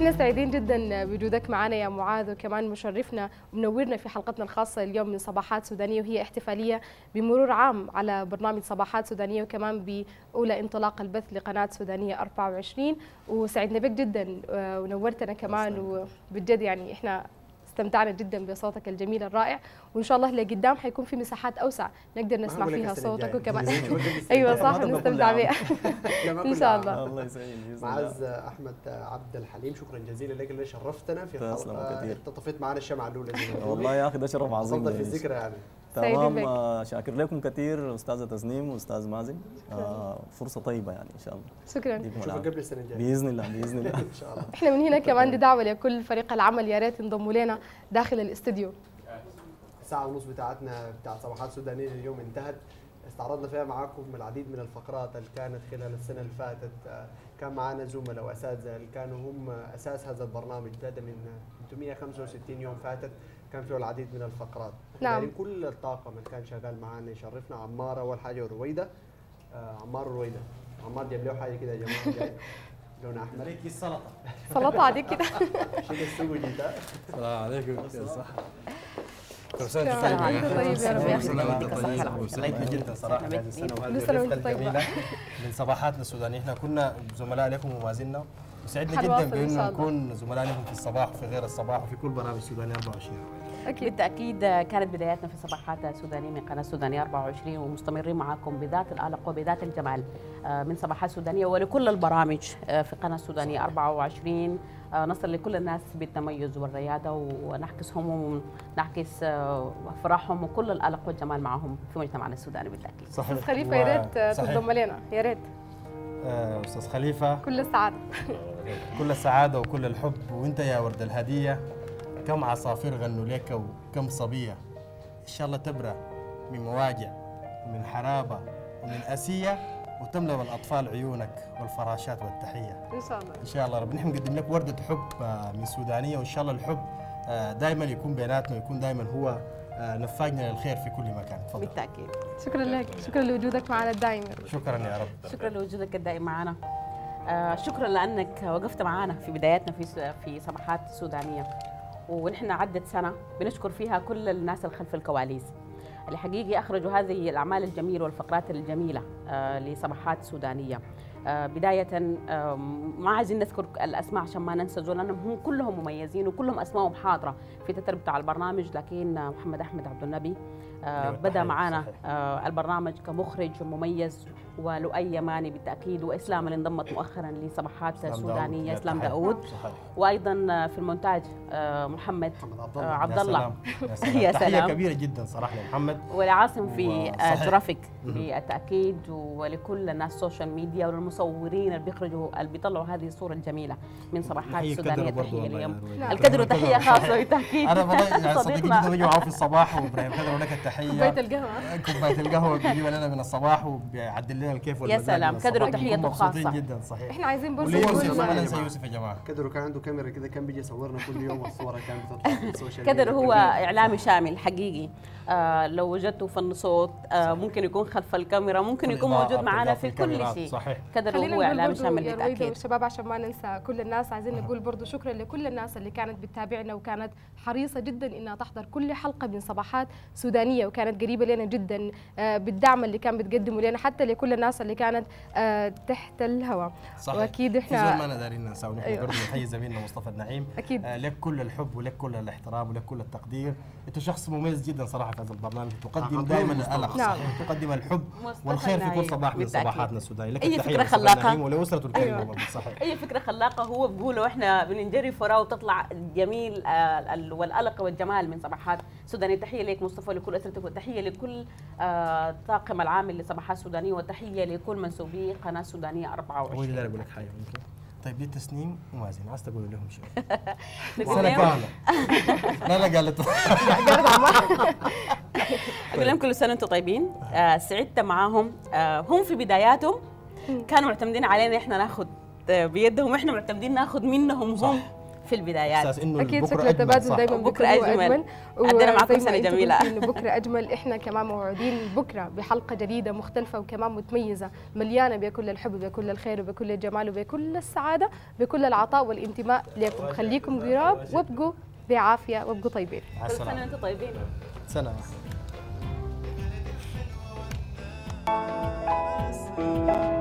إحنا سعيدين جدا بوجودك معنا يا معاذ وكمان مشرفنا ومنورنا في حلقتنا الخاصة اليوم من صباحات سودانية وهي احتفالية بمرور عام على برنامج صباحات سودانية وكمان بأولى انطلاق البث لقناة سودانية 24 وسعدنا بك جدا آه، ونورتنا كمان وبجد يعني إحنا استمتعنا جدا بصوتك الجميل الرائع وإن شاء الله لقدام حيكون في مساحات أوسع نقدر نسمع فيها صوتك. وكمان أيوه. صح نستمتع بها إن شاء. الله الله يسعدك. معاذ أحمد عبد الحليم شكرا جزيلا لك اللي شرفتنا في حلقة. انت طفيت معنا الشمعة الأولى. والله يا أخي ده شرف عظيم في لي. الذكرى يعني تمام. آه، شاكر لكم كثير أستاذة تسنيم وأستاذ مازن. آه، فرصة طيبة يعني إن شاء الله. شكرا. نشوفك. قبل السنة الجاية. بإذن الله بإذن الله. إن شاء الله. إحنا من هنا كمان دي دعوه لكل فريق العمل. يا ريت ينضموا لنا داخل الاستديو. الساعة ونص بتاعتنا بتاعت صباحات سودانية اليوم انتهت. استعرضنا فيها معاكم العديد من الفقرات اللي كانت خلال السنة اللي فاتت. آه، كان معانا زملاء وأساتذة اللي كانوا هم أساس هذا البرنامج. بدا من 365 يوم فاتت. كان فيه العديد من الفقرات. نعم. يعني كل الطاقم اللي كان شغال معانا يشرفنا عمار أول حاجة ورويدة. آه، عمار ورويدة. عمار جاب له حاجة كده يا جماعة. لون أحمر. عليك السلطة. سلطة عليك كده. شيل السوق جيتا السلام عليكم. يا صح كل سنه شكراً. وانت طيب وأنت طيب يا رب يا الصحة وسعدنا جدا صراحة هذه السنة وهذه الرفقه. الجميله من صباحاتنا السودانيه إحنا كنا زملاء لكم ومازلنا وسعدنا حنواصل جدا بأنه. نكون زملاء لكم في الصباح وفي غير الصباح وفي كل برامج سوداني 24 أكيد. بالتأكيد كانت بداياتنا في صباحات سودانيه من قناة سودانيه 24 ومستمرين معاكم بذات الألق وبذات الجمال آه، من صباحات سودانية ولكل البرامج آه، في قناة سودانيه 24 آه، نصل لكل الناس بالتميز والريادة ونعكس همومهم نعكس آه، أفراحهم وكل الألق والجمال معهم في مجتمعنا السوداني بالتأكيد. صحيح. خليفة يا ريت. تنضم لنا. يا ريت. أستاذ خليفة. كل السعادة. كل السعادة وكل الحب. وأنت يا ورد الهدية كم عصافير غنوا لك وكم صبية. إن شاء الله تبرى من مواجع ومن حرابة ومن أسية وتملأ الأطفال عيونك والفراشات والتحية. إن شاء الله. إن شاء الله رب. نحن نقدم لك وردة حب آه، من سودانية. وإن شاء الله الحب دائما يكون بيناتنا ويكون دائما هو نفاجنا للخير في كل مكان. تفضل. بالتأكيد. شكرا لك. شكرا لوجودك معنا الدائم شكرا يا رب. شكرا لوجودك الدائم معنا. آه، شكرا لأنك وقفت معنا في بداياتنا في في صباحات سودانية. ونحن عدت سنة بنشكر فيها كل الناس اللي خلف الكواليس. اللي حقيقي أخرجوا هذه الأعمال الجميلة والفقرات الجميلة آه، لصباحات سودانية. بداية آه، ما عايزين نذكر الأسماء عشان ما ننسى زول لأنهم هم كلهم مميزين وكلهم أسمائهم حاضرة في تتر بتاع البرنامج لكن آه، محمد أحمد عبد النبي آه، أيوة، بدأ معنا البرنامج كمخرج مميز ولؤي يماني بالتأكيد وإسلام اللي انضمت مؤخرا لصباحات. داود صحيح وأيضا آه، في المونتاج آه، محمد محمد عبد آه، الله عبد يا الله سلام. يا سلام يا سلام. كبيرة جدا صراحة لمحمد ولعاصم في آه،. جرافيك مهم. بالتأكيد ولكل الناس السوشيال ميديا وللمصورين اللي بيخرجوا اللي بيطلعوا هذه الصورة الجميلة من صباحات سودانية تحية اليوم. الكدر تحية خاصة. بالتأكيد أنا والله صديقي. جدا بيجي معاه في الصباح وإبراهيم كدر ولك التحية كوباية القهوة كوباية القهوة بيجيبها لنا من الصباح وبيعدل لنا الكيف والمزاج سلام. من الصباح. كدر بنكون وتحيته مبسوطين خاصة. جدا صحيح إحنا عايزين برضه نقول ما يا ننسى جماعة. يوسف يا جماعة كدر كان عنده كاميرا كده كان بيجي يصورنا كل يوم والصور كانت بتطلع في السوشيال كدر ميديا. هو إعلامي شامل حقيقي آه لو وجدته فن صوت آه ممكن يكون خلف الكاميرا ممكن يكون موجود معنا في كل. شيء. صحيح. كدر هو برضو شامل بالتأكيد. والشباب عشان ما ننسى كل الناس عايزين نقول برضو شكرا لكل الناس اللي كانت بتتابعنا وكانت حريصة جدا إنها تحضر كل حلقة من صباحات سودانية وكانت قريبة لنا جدا آه، بالدعم اللي كان بتقدمه لنا حتى لكل الناس اللي كانت تحت الهواء. صحيح. وأكيد في ما إحنا أنا دارين ونحن أيوة. برضه نحيي زميلنا مصطفى النعيم. أكيد. لك كل الحب ولك كل الاحترام ولك كل التقدير. أنت شخص مميز جدا صراحة. في هذا البرنامج تقدم دائما. الالق نعم. تقدم الحب والخير في كل صباح من. صباحاتنا السودانيه لك أي التحية فكرة مصطفى خلاقة. النعيم ولاسرته الكريمه أيوة. صحيح أي فكرة خلاقة هو بقوله وإحنا بننجرف وراه وتطلع جميل آه، ال- والألق والجمال من صباحات سودانية تحية لك مصطفى ولكل أسرتك وتحية لكل آه، طاقم العامل لصباحات سودانية وتحية لكل منسوبي قناة سودانية هو 24 اللي أقول لك حاجة ممكن طيب دي تسنيم ومازن عايز تقول لهم شيء لهم- كامله لا لا قالت أقول لهم كل سنة وأنتم طيبين. آه سعدت معاهم. آه هم في بداياتهم كانوا معتمدين علينا إحنا ناخذ بيدهم. وإحنا معتمدين ناخذ منهم هم. صح. في البدايات. أساس إنه أكيد شكل التبادل دائما بكرة أجمل, أجمل. عندنا معكم سنة جميلة. إنه بكرة أجمل. إحنا كمان موعودين بكرة بحلقة جديدة مختلفة وكمان متميزة مليانة بكل الحب وبكل الخير وبكل الجمال وبكل السعادة بكل العطاء والانتماء لكم. خليكم قراب وابقوا بعافية وابقوا طيبين. كل سنة وأنتم طيبين. سلام Thank you.